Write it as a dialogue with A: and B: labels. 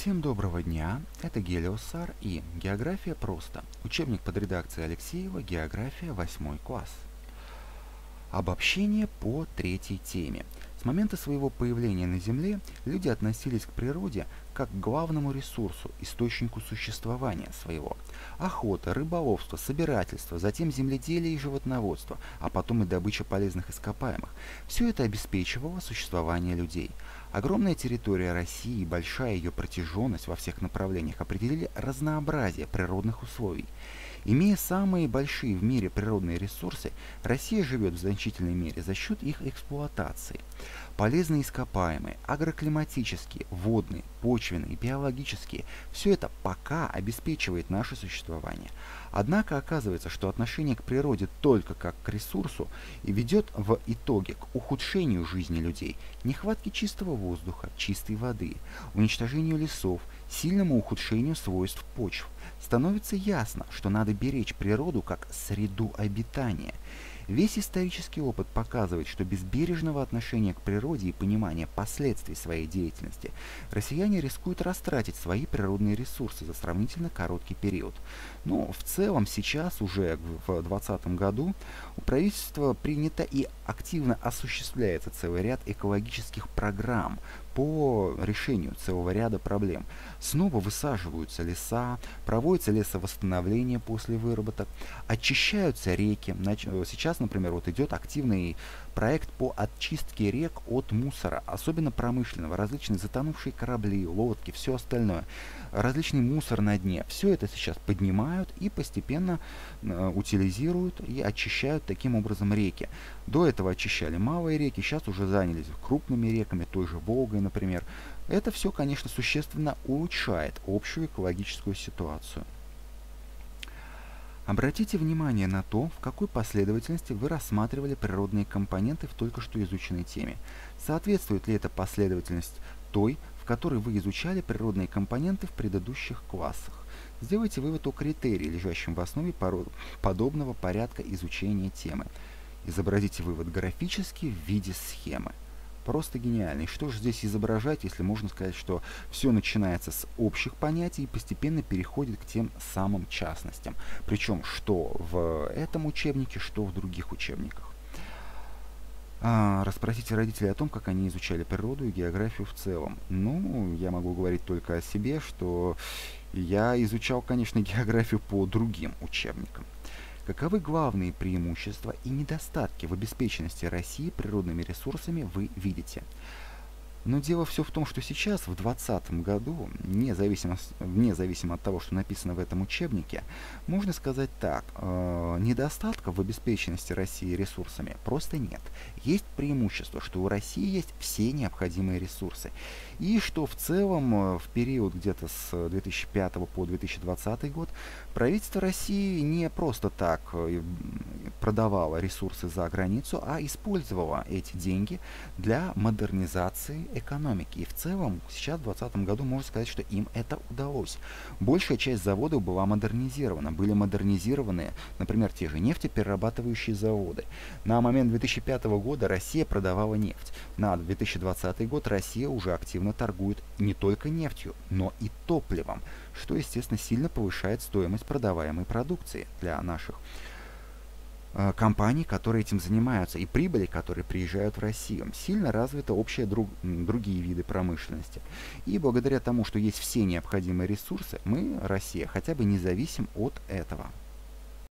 A: Всем доброго дня, это Гелиосар и География просто. Учебник под редакцией Алексеева «География 8 класс». Обобщение по третьей теме. С момента своего появления на Земле люди относились к природе как главному ресурсу, источнику существования своего. Охота, рыболовство, собирательство, затем земледелие и животноводство, а потом и добыча полезных ископаемых – все это обеспечивало существование людей. Огромная территория России и большая ее протяженность во всех направлениях определили разнообразие природных условий. Имея самые большие в мире природные ресурсы, Россия живет в значительной мере за счет их эксплуатации. Полезные ископаемые, агроклиматические, водные, почвенные, биологические – все это пока обеспечивает наше существование. Однако оказывается, что отношение к природе только как к ресурсу и ведет в итоге к ухудшению жизни людей, нехватке чистого воздуха, чистой воды, уничтожению лесов, сильному ухудшению свойств почв. Становится ясно, что надо беречь природу как среду обитания – Весь исторический опыт показывает, что без бережного отношения к природе и понимания последствий своей деятельности россияне рискуют растратить свои природные ресурсы за сравнительно короткий период. Но в целом сейчас, уже в 2020 году, у правительства принято и активно осуществляется целый ряд экологических программ по решению целого ряда проблем. Снова высаживаются леса, проводится лесовосстановление после выработок, очищаются реки. Сейчас, например, вот идет активный проект по очистке рек от мусора, особенно промышленного, различные затонувшие корабли, лодки, все остальное, различный мусор на дне. Все это сейчас поднимают и постепенно э, утилизируют и очищают таким образом реки. До этого очищали малые реки, сейчас уже занялись крупными реками, той же Волгой, например. Это все, конечно, существенно улучшает общую экологическую ситуацию. Обратите внимание на то, в какой последовательности вы рассматривали природные компоненты в только что изученной теме. Соответствует ли эта последовательность той, в которой вы изучали природные компоненты в предыдущих классах? Сделайте вывод о критерии, лежащем в основе подобного порядка изучения темы. Изобразите вывод графически в виде схемы. Просто гениальный. Что же здесь изображать, если можно сказать, что все начинается с общих понятий и постепенно переходит к тем самым частностям. Причем что в этом учебнике, что в других учебниках. А, расспросите родителей о том, как они изучали природу и географию в целом. Ну, я могу говорить только о себе, что я изучал, конечно, географию по другим учебникам. Каковы главные преимущества и недостатки в обеспеченности России природными ресурсами вы видите? Но дело все в том, что сейчас, в 2020 году, независимо, независимо от того, что написано в этом учебнике, можно сказать так, э, недостатков в обеспеченности России ресурсами просто нет. Есть преимущество, что у России есть все необходимые ресурсы. И что в целом э, в период где-то с 2005 по 2020 год правительство России не просто так продавало ресурсы за границу, а использовало эти деньги для модернизации экономики. И в целом сейчас в 2020 году можно сказать, что им это удалось. Большая часть заводов была модернизирована. Были модернизированы, например, те же нефтеперерабатывающие заводы. На момент 2005 года Россия продавала нефть. На 2020 год Россия уже активно торгует не только нефтью, но и топливом, что, естественно, сильно повышает стоимость продаваемой продукции для наших компаний, которые этим занимаются, и прибыли, которые приезжают в Россию. Сильно развиты общие друг, другие виды промышленности. И благодаря тому, что есть все необходимые ресурсы, мы, Россия, хотя бы не зависим от этого.